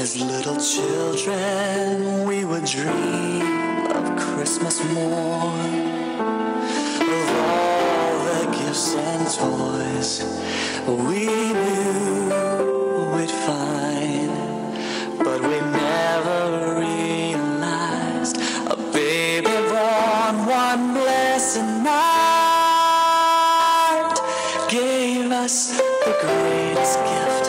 As little children, we would dream of Christmas morn, Of all the gifts and toys we knew we'd find. But we never realized a baby born one blessed night gave us the greatest gift.